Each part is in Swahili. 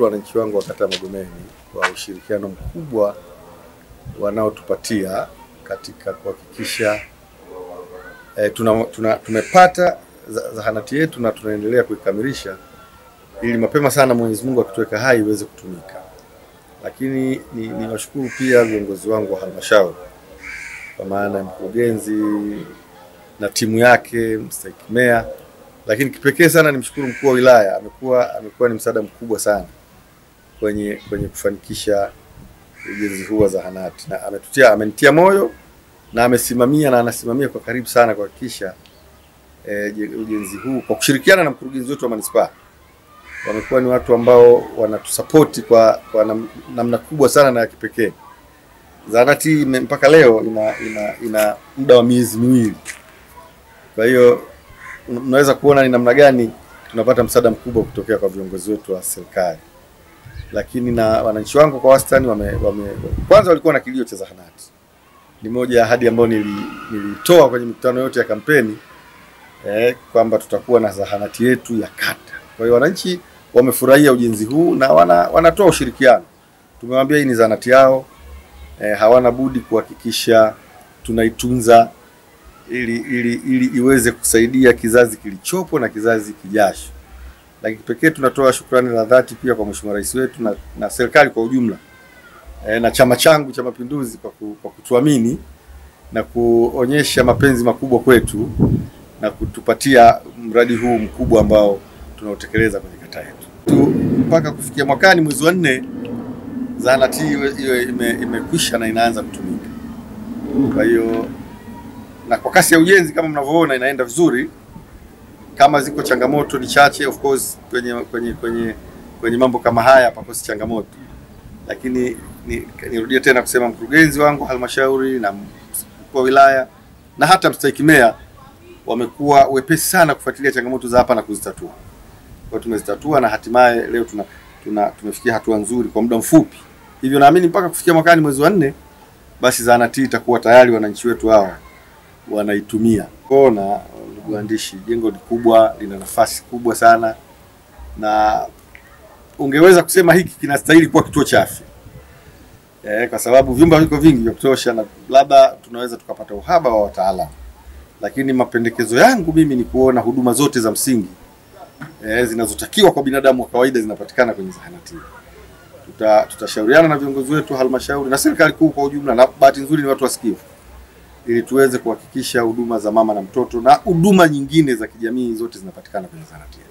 Wananchi wangu wa kata ya Magomeni kwa ushirikiano mkubwa wanaotupatia katika kuhakikisha eh, tuna, tuna, tumepata zahanati yetu na tunaendelea kuikamilisha ili mapema sana Mwenyezi Mungu akituweka hai iweze kutumika. Lakini niwashukuru ni pia viongozi wangu wa halmashauri kwa maana ya mkurugenzi na timu yake, mstahiki meya, lakini kipekee sana nimshukuru mkuu wa wilaya, amekuwa amekuwa ni msaada mkubwa sana kwenye kwenye kufanikisha ujenzi huu wa zahanati na ametutia amenitia moyo na amesimamia na anasimamia kwa karibu sana kuhakikisha e, ujenzi huu kwa kushirikiana na mkurugenzi wetu wa manispaa. Wamekuwa ni watu ambao wanatusapoti kwa, kwa nam, namna kubwa sana na ya kipekee. Zahanati mpaka leo ina, ina, ina muda wa miezi miwili, kwa hiyo mnaweza kuona ni namna gani tunapata msaada mkubwa kutokea kwa viongozi wetu wa serikali lakini na wananchi wangu kwa wastani wame, wame, kwanza walikuwa na kilio cha zahanati. Ni moja ya ahadi ambayo nilitoa nili kwenye mikutano yote ya kampeni eh, kwamba tutakuwa na zahanati yetu ya kata. Kwa hiyo wananchi wamefurahia ujenzi huu na wana, wanatoa ushirikiano. Tumewaambia hii ni zahanati yao eh, hawana budi kuhakikisha tunaitunza ili, ili, ili iweze kusaidia kizazi kilichopo na kizazi kijacho lakini pekee tunatoa shukrani za dhati pia kwa Mheshimiwa Rais wetu na, na serikali kwa ujumla e, na chama changu cha Mapinduzi kwa, ku, kwa kutuamini na kuonyesha mapenzi makubwa kwetu na kutupatia mradi huu mkubwa ambao tunaotekeleza kwenye kata yetu tu mpaka kufikia mwakani mwezi wa nne zahanati hiyo imekwisha ime na inaanza kutumika. Kwa hiyo na kwa kasi ya ujenzi kama mnavyoona inaenda vizuri kama ziko changamoto ni chache, of course kwenye kwenye kwenye kwenye mambo kama haya pakosi changamoto, lakini nirudia ni tena kusema mkurugenzi wangu halmashauri na mkuu wa wilaya na hata mstahiki meya wamekuwa wepesi sana kufuatilia changamoto za hapa na kuzitatua. Kwa tumezitatua na hatimaye leo tuna, tuna tumefikia hatua nzuri kwa muda mfupi, hivyo naamini mpaka kufikia mwakani mwezi wa nne basi zahanati itakuwa tayari wananchi wetu hawa wanaitumia. Kona ndugu waandishi, jengo ni kubwa, lina nafasi kubwa sana, na ungeweza kusema hiki kinastahili kuwa kituo cha afya. E, kwa sababu vyumba viko vingi vya kutosha, na labda tunaweza tukapata uhaba wa wataalamu, lakini mapendekezo yangu mimi ni kuona huduma zote za msingi e, zinazotakiwa kwa binadamu wa kawaida zinapatikana kwenye zahanati. Tutashauriana Tuta, na viongozi wetu halmashauri na serikali kuu kwa ujumla, na bahati nzuri ni watu wasikivu ili tuweze kuhakikisha huduma za mama na mtoto na huduma nyingine za kijamii zote zinapatikana kwenye zahanati yetu.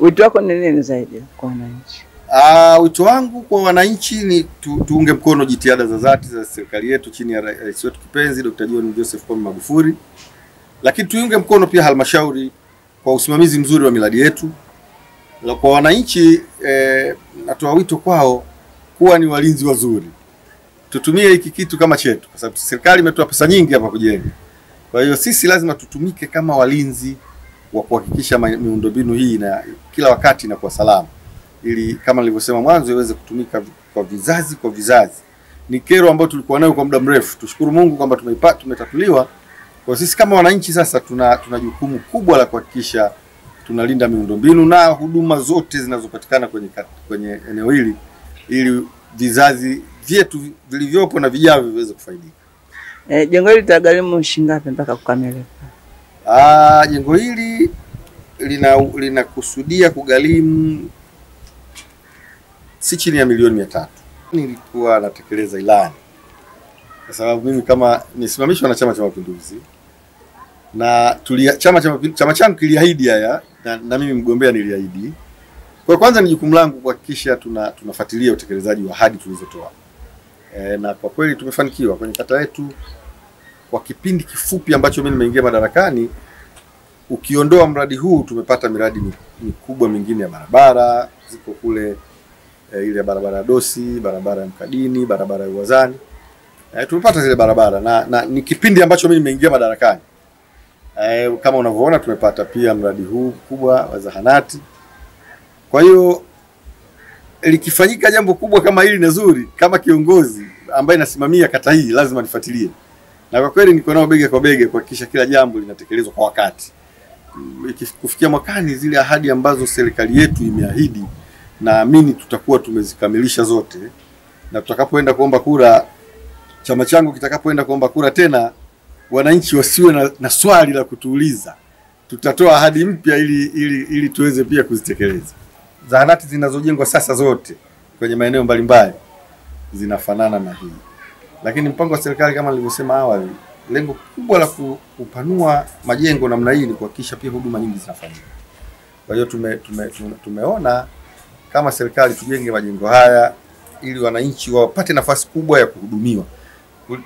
Wito wako ni nini zaidi kwa wananchi? Ah, wito wangu kwa wananchi ni tu, tuunge mkono jitihada za dhati za serikali yetu chini ya rais wetu kipenzi Dr. John Joseph Pombe Magufuli, lakini tuunge mkono pia halmashauri kwa usimamizi mzuri wa miradi yetu. Kwa wananchi eh, natoa wito kwao kuwa ni walinzi wazuri tutumie hiki kitu kama chetu, kwa sababu serikali imetoa pesa nyingi hapa kujenga. Kwa hiyo sisi lazima tutumike kama walinzi wa kuhakikisha miundombinu hii na kila wakati inakuwa salama, ili kama nilivyosema mwanzo iweze kutumika kwa vizazi kwa vizazi. Ni kero ambayo tulikuwa nayo kwa muda mrefu. Tushukuru Mungu kwamba tumeipata, tumetatuliwa. Kwa sisi kama wananchi sasa tuna tuna jukumu kubwa la kuhakikisha tunalinda miundombinu na huduma zote zinazopatikana kwenye kwenye eneo hili ili vizazi vyetu vilivyopo na vijavyo viweze kufaidika. E, jengo hili litagharimu shilingi ngapi mpaka kukamilika? Ah, jengo hili lina linakusudia kugharimu si chini ya milioni mia tatu. Nilikuwa natekeleza ilani kwa sababu mimi kama nisimamishwa na Chama cha Mapinduzi na tulia, chama cha chama changu kiliahidi haya na, na mimi mgombea niliahidi. Kwa kwanza ni jukumu langu kuhakikisha tuna tunafuatilia utekelezaji wa ahadi tulizotoa. E, na kwa kweli tumefanikiwa kwenye kata yetu kwa kipindi kifupi ambacho mimi nimeingia madarakani. Ukiondoa mradi huu, tumepata miradi mikubwa mingine ya barabara ziko kule e, ile barabara ya Dosi, barabara ya Mkadini, barabara ya Uwazani. E, tumepata zile barabara na, na ni kipindi ambacho mimi nimeingia madarakani. E, kama unavyoona tumepata pia mradi huu mkubwa wa zahanati. Kwa hiyo likifanyika jambo kubwa kama hili na zuri, kama kiongozi ambaye nasimamia kata hii, lazima nifuatilie, na kwa kweli niko nao bega kwa bega kuhakikisha kila jambo linatekelezwa kwa wakati. kufikia mwakani zile ahadi ambazo serikali yetu imeahidi naamini tutakuwa tumezikamilisha zote, na tutakapoenda kuomba kura, chama changu kitakapoenda kuomba kura tena, wananchi wasiwe na, na swali la kutuuliza. Tutatoa ahadi mpya ili, ili, ili tuweze pia kuzitekeleza. Zahanati zinazojengwa sasa zote kwenye maeneo mbalimbali zinafanana na hii, lakini mpango wa serikali kama nilivyosema awali, lengo kubwa la kupanua majengo namna hii ni kuhakikisha pia huduma nyingi zinafanyika. Kwa hiyo tume, tume, tume, tumeona kama serikali tujenge majengo haya ili wananchi wapate nafasi kubwa ya kuhudumiwa,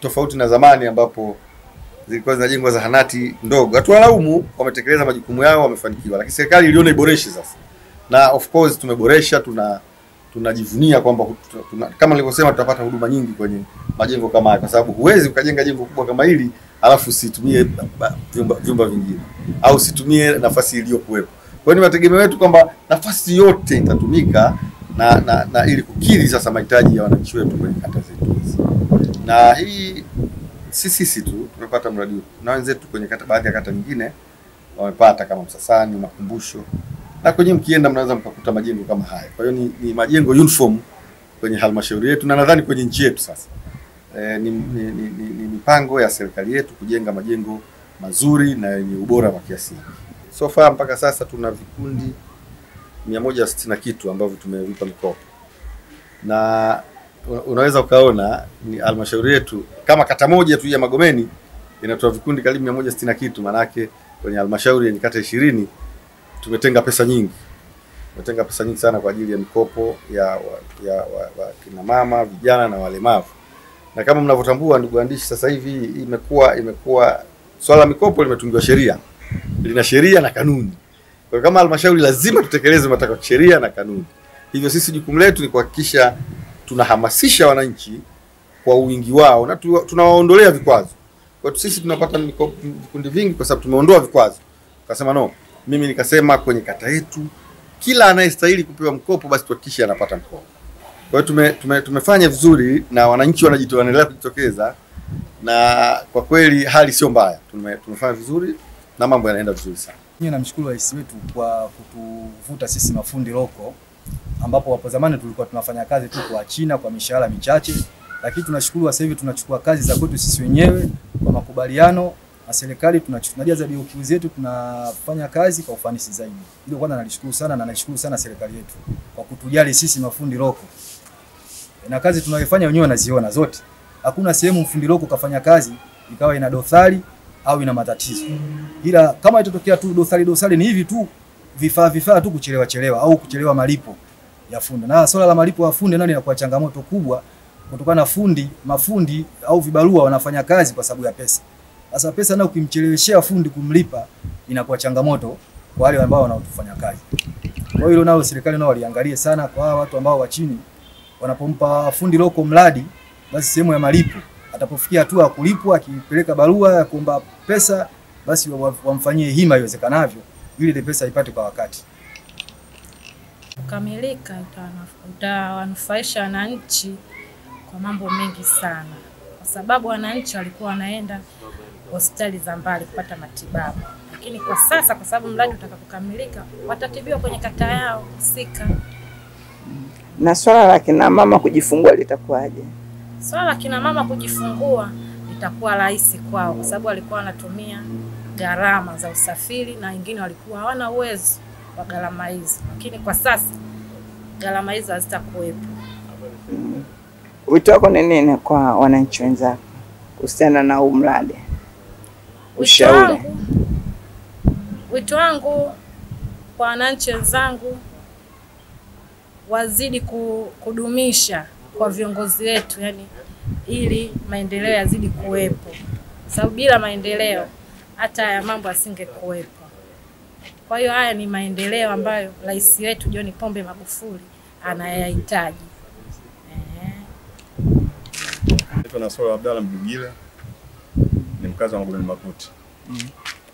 tofauti na zamani ambapo zilikuwa zinajengwa zahanati ndogo. Hatuwalaumu, wametekeleza majukumu yao, wamefanikiwa, lakini serikali iliona iboreshe sasa, na of course tumeboresha, tuna tunajivunia kwamba tuna, kama nilivyosema tutapata huduma nyingi kwenye majengo kama haya, kwa sababu huwezi ukajenga jengo kubwa kama hili alafu usitumie ba- ba- vyumba, vyumba vingine au usitumie nafasi iliyokuwepo. Kwa hiyo ni mategemeo yetu kwamba nafasi yote itatumika na, na, na ili kukidhi sasa mahitaji ya wananchi wetu kwenye kata zetu hizi, na hii si sisi tu tumepata mradi huu, na wenzetu kwenye kata, baadhi ya kata nyingine wamepata kama Msasani, Makumbusho na kwenye mkienda mnaweza mkakuta majengo kama haya. Kwa hiyo ni, ni majengo uniform kwenye halmashauri yetu na nadhani kwenye nchi yetu sasa. E, ni, ni, ni, ni, ni mipango ya serikali yetu kujenga majengo mazuri na yenye ubora wa kiasi. So far mpaka sasa tuna vikundi mia moja sitini na kitu ambavyo tumevipa mikopo na unaweza ukaona ni halmashauri yetu kama kata moja tu ya Magomeni inatoa vikundi karibu mia moja sitini na kitu, maanake kwenye halmashauri yenye kata ishirini tumetenga pesa nyingi, tumetenga pesa nyingi sana kwa ajili ya mikopo ya, ya wa, wa kina mama, vijana na walemavu. Na kama mnavyotambua, ndugu waandishi, sasa hivi imekuwa imekuwa swala la mikopo limetungiwa sheria, lina sheria na kanuni. Kwa kama halmashauri lazima tutekeleze matakwa ya sheria na kanuni. Hivyo sisi jukumu letu ni kuhakikisha tunahamasisha wananchi kwa wingi wao na tu- tunawaondolea vikwazo. Kwa sisi tunapata mikopo vikundi vingi kwa sababu tumeondoa vikwazo. Tukasema no, mimi nikasema kwenye kata yetu kila anayestahili kupewa mkopo basi tuhakikishe anapata mkopo. Kwa hiyo tume, tume, tumefanya vizuri na wananchi wanajitoa wanaendelea kujitokeza na kwa kweli hali sio mbaya. Tume, tumefanya vizuri na mambo yanaenda vizuri sana. Mimi namshukuru rais wetu kwa kutuvuta sisi mafundi loko, ambapo hapo zamani tulikuwa tunafanya kazi tu kwa China kwa mishahara michache, lakini tunashukuru sasa hivi tunachukua kazi za kwetu sisi wenyewe kwa makubaliano na serikali, tunachu- tunajaza BOQ zetu, tunafanya kazi kwa ufanisi zaidi. Hilo kwanza nalishukuru sana na naishukuru sana serikali yetu kwa kutujali sisi mafundi loko, na kazi tunayofanya wenyewe wanaziona zote. Hakuna sehemu mfundi loko kafanya kazi ikawa ina dosari au ina matatizo ila kama itatokea tu dosari dosari, ni hivi tu vifaa vifaa tu kuchelewa chelewa au kuchelewa malipo ya fundi, na swala la malipo ya fundi nani inakuwa changamoto kubwa, kutokana na fundi mafundi au vibarua wanafanya kazi kwa sababu ya pesa. Sasa pesa nayo ukimcheleweshea fundi kumlipa inakuwa changamoto kwa wale ambao wanaotufanya kazi. Kwa hiyo nalo serikali nao waliangalie sana kwa watu ambao wa chini, wanapompa fundi loko mradi, basi sehemu ya malipo atapofikia hatua ya kulipwa, akipeleka barua ya kuomba pesa basi wamfanyie hima iwezekanavyo ili ile pesa ipate kwa wakati. kukamilika utawanufaisha wananchi kwa mambo mengi sana, kwa sababu wananchi walikuwa wanaenda hospitali za mbali kupata matibabu, lakini kwa sasa, kwa sababu mradi utakapokamilika, watatibiwa kwenye kata yao husika. Na swala la kina mama kujifungua litakuwaje? Swala la kina mama kujifungua litakuwa rahisi kwao, kwa sababu walikuwa wanatumia gharama za usafiri na wengine walikuwa hawana uwezo wa gharama hizo, lakini kwa sasa gharama hizo hazitakuwepo. Wito wako ni nini kwa wananchi wenzako kuhusiana na huu mradi? Ushauri. wito wangu kwa wananchi wenzangu wazidi kudumisha kwa viongozi wetu, yani ili maendeleo yazidi kuwepo, sababu bila maendeleo hata haya mambo yasingekuwepo. Kwa hiyo haya ni maendeleo ambayo rais wetu John Pombe Magufuli anayahitaji. Eh. Naitwa Nasoro Abdalla Mdugile, ni mkazi wa Magomeni Makuti. Eh.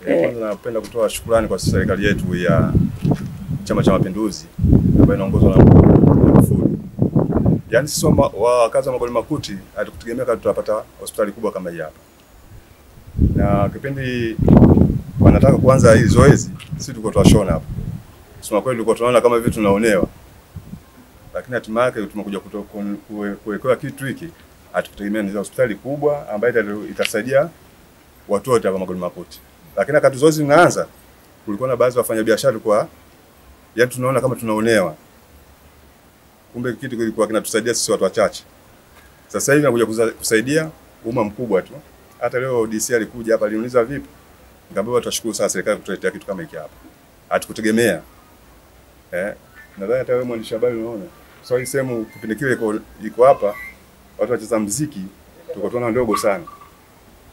Eh, Kwanza napenda kutoa shukrani kwa serikali yetu ya Chama cha Mapinduzi ambayo inaongozwa na Magufuli. Yaani sisi wa- wa- wakazi wa Magomeni Makuti hatukutegemea kama tutapata hospitali kubwa kama hii hapa, na kipindi wanataka kuanza hili zoezi, sisi tulikuwa tunashona hapa. sema kweli, tulikuwa tunaona kama vitu tunaonewa, lakini hatima yake tumekuja kuwekewa kitu hiki, hatukutegemea ni hospitali kubwa ambayo itasaidia watu wote hapa Magoli Mapoti. Lakini wakati zoezi linaanza, kulikuwa na baadhi ya wafanyabiashara kwa yani, tunaona kama tunaonewa, kumbe kitu kilikuwa kinatusaidia sisi watu wachache. Sasa hivi nakuja kusaidia umma mkubwa tu. Hata leo DC alikuja hapa aliniuliza vipi, nikamwambia tunashukuru sana serikali kutuletea kitu kama hiki hapa, hatukutegemea eh. Nadhani hata wewe mwandishi habari unaona, so hii sehemu kipindi kile iko hapa, watu wacheza mziki tulikuwa ndogo sana,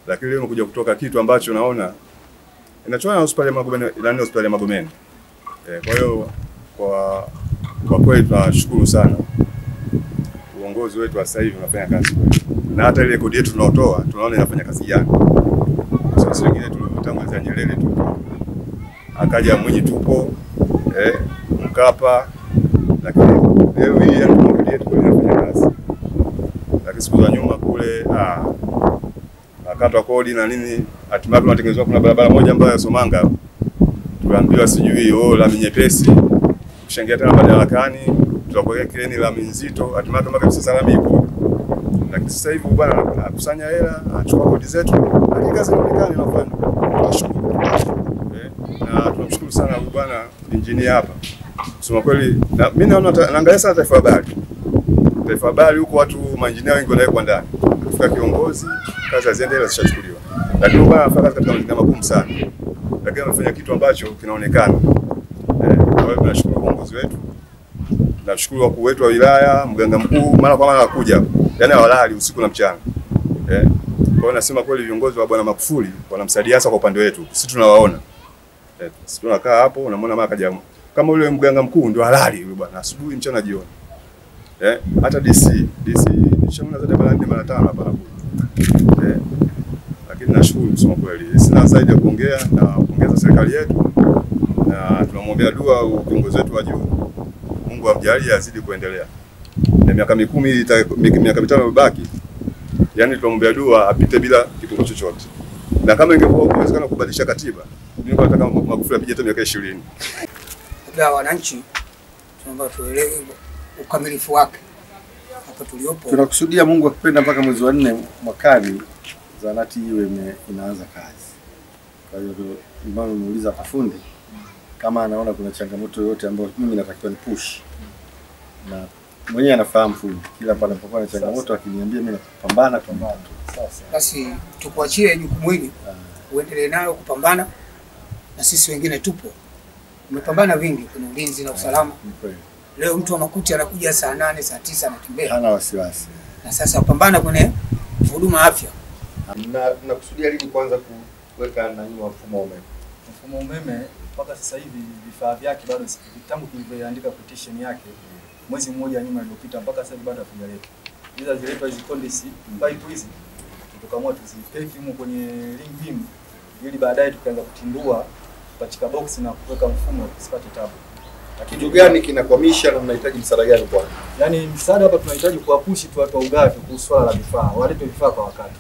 lakini leo nimekuja kutoka kitu ambacho naona inachoana na hospitali ya Magomeni, ndani ya hospitali ya Magomeni. E, kwa hiyo kwa kwa kweli tunashukuru sana uongozi wetu wa sasa hivi unafanya kazi na hata ile kodi yetu tunaotoa tunaona inafanya kazi gani. Sisi wengine tulitanguliza Nyerere tu, akaja Mwinyi tupo, eh, Mkapa, lakini leo hii yani kodi yetu kweli inafanya kazi, siku za nyuma kule ah, nakatwa kodi na nini, hatimaye tunatengenezwa kuna barabara moja ambayo ya Somanga tuliambiwa sijui oh, lami nyepesi, kushangia tena madarakani tutakuwekea kreni lami nzito, hatimaye kama kabisa salami ipo. Lakini sasa hivi bwana anakusanya hela, anachukua kodi zetu, lakini kazi inaonekana inafanya. Tunashukuru. Eh, na tunamshukuru sana huyu bwana injinia hapa. Kusema kweli, na mimi naona naangalia sana Taifa Habari. Taifa Habari huko watu manjinia wengi wanawekwa ndani. Kufika kiongozi, kazi haziende hela zishachukuliwa. Lakini ubaya anafanya kazi katika mazingira magumu sana. Lakini amefanya kitu ambacho kinaonekana. Eh, kwa hiyo tunashukuru uongozi wetu. Tunashukuru wakuu wetu wa wilaya, mganga mkuu mara kwa mara anakuja yani hawalali usiku na mchana. Eh. Kwa hiyo nasema kweli viongozi wa Bwana Magufuli wanamsaidia hasa kwa upande wetu. Sisi tunawaona. Eh, sisi tunakaa hapo unamwona mara kaja kama yule mganga mkuu ndio halali yule bwana asubuhi mchana jioni. Eh, hata DC, DC nishaona zaidi mara nne mara tano hapa. Eh. Lakini nashukuru kusema kweli. Sina zaidi ya kuongea na kupongeza serikali yetu na tunamwombea dua viongozi wetu wa juu. Mungu amjalie azidi kuendelea. Na miaka mikumi miaka mitano imebaki. Yaani tunamwombea dua apite bila kitu chochote. Na kama ingekuwa inawezekana kubadilisha katiba, mimi nataka Magufuli apige hata miaka 20. Dawa wananchi tunaomba tuelewe ukamilifu wake hapa tuliopo. Tunakusudia Mungu akipenda mpaka mwezi wa nne mwakani zahanati iwe inaanza kazi. Kwa hiyo ndio nimeuliza fundi kama anaona kuna changamoto yoyote ambayo mimi natakiwa ni push, na mwenyewe anafahamu fundi, kila panapokuwa na changamoto akiniambia mimi napambana pambana tu. Basi tukuachie jukumu hili uendelee nayo kupambana, na sisi wengine tupo, umepambana vingi kwenye ulinzi na usalama. Leo mtu wa Makuti anakuja saa nane saa tisa anatembea, hana wasiwasi. na sasa pambana kwenye huduma ya afya. Na nakusudia lini kuanza kuweka nani nyuma mfumo wa umeme? Mfumo wa umeme mpaka sasa hivi vifaa vyake bado tangu tulivyoandika petition yake mwezi mmoja nyuma iliyopita mpaka sasa hivi bado hatujaleta Hizo zileta hizi kondisi pipe hizi tukaamua tuzipeki humo kwenye ring beam ili baadaye tukaanza kutindua pachika box na kuweka mfumo usipate tabu. Kitu gani kinakwamisha na mnahitaji msaada gani Bwana, Yaani msaada hapa tunahitaji kuwapushi tu watu wa ugavi kuhusu swala la vifaa, walete vifaa kwa wakati.